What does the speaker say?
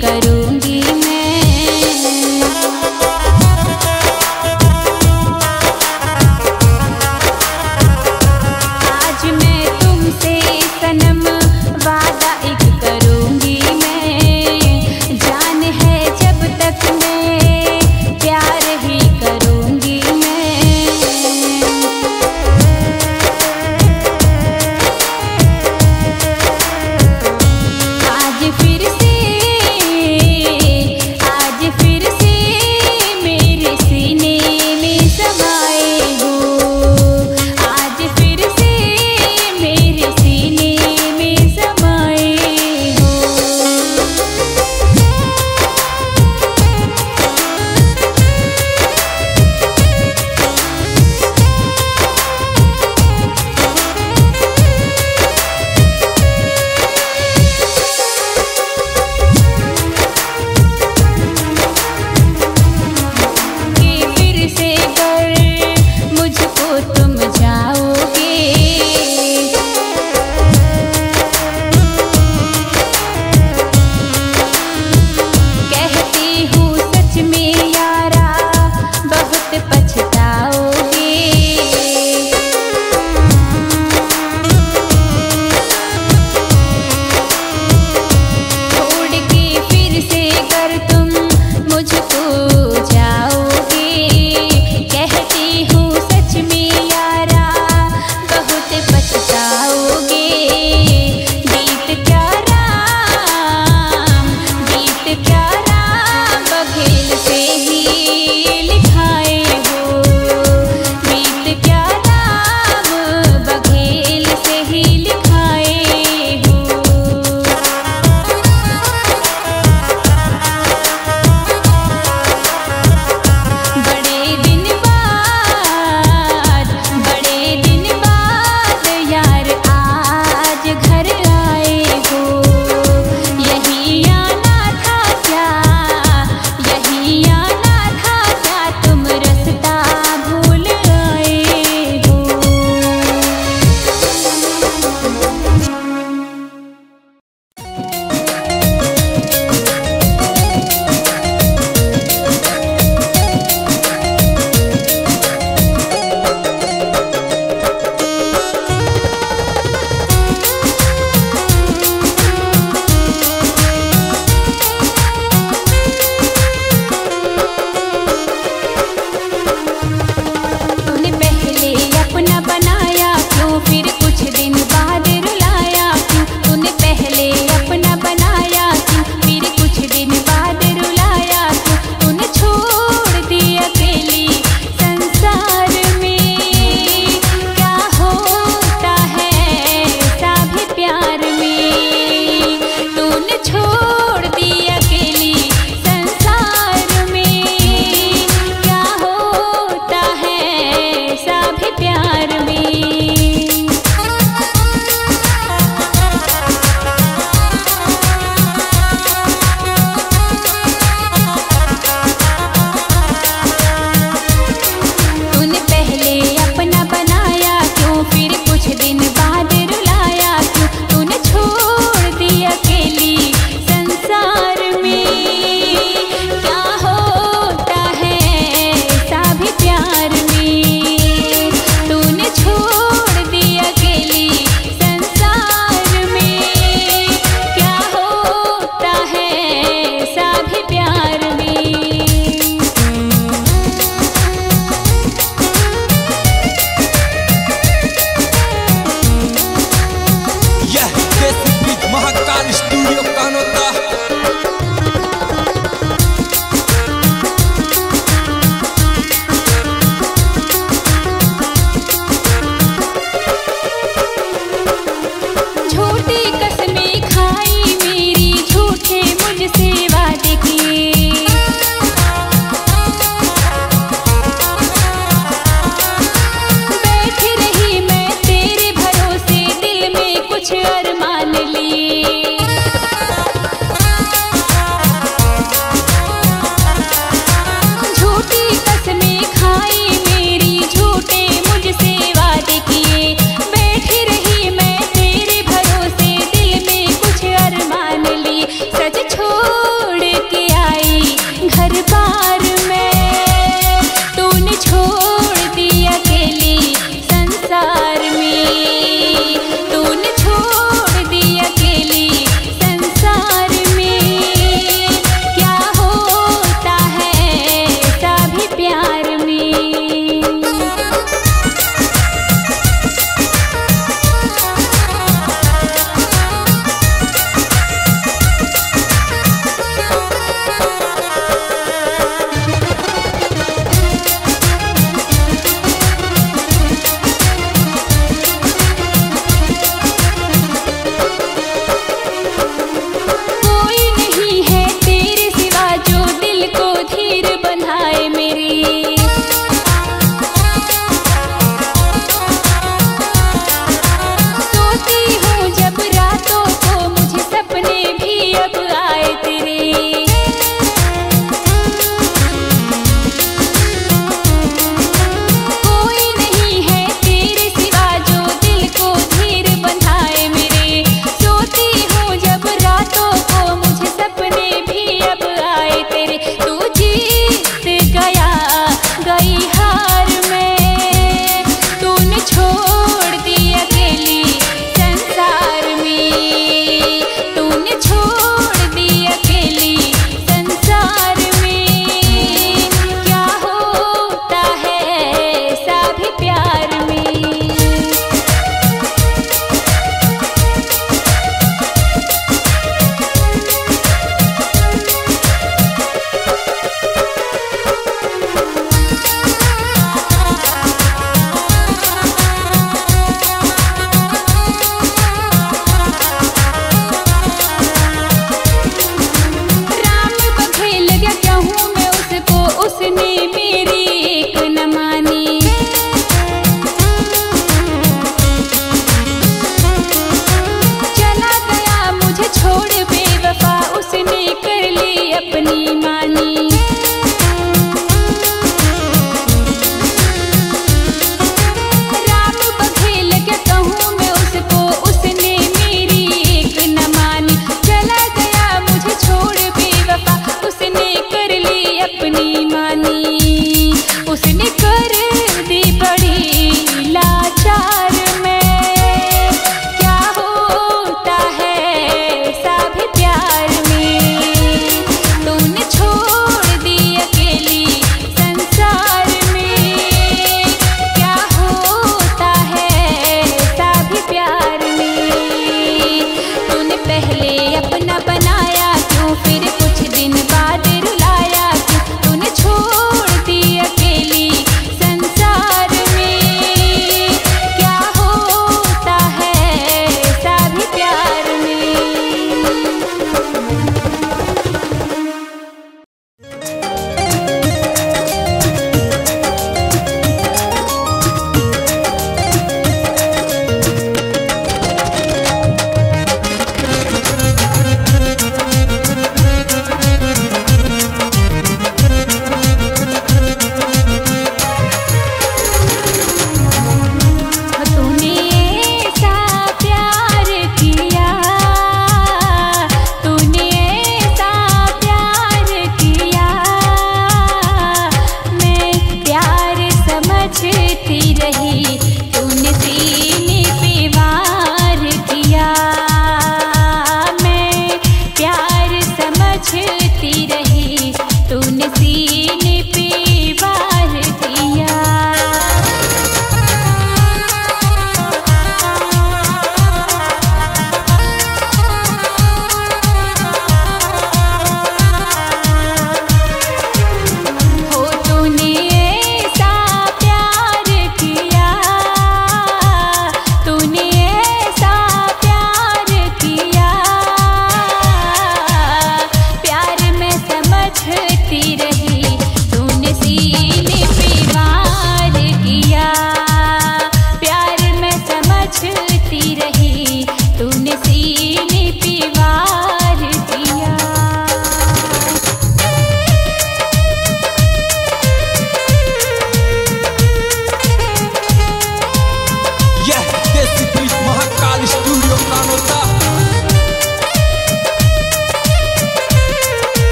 करूँ।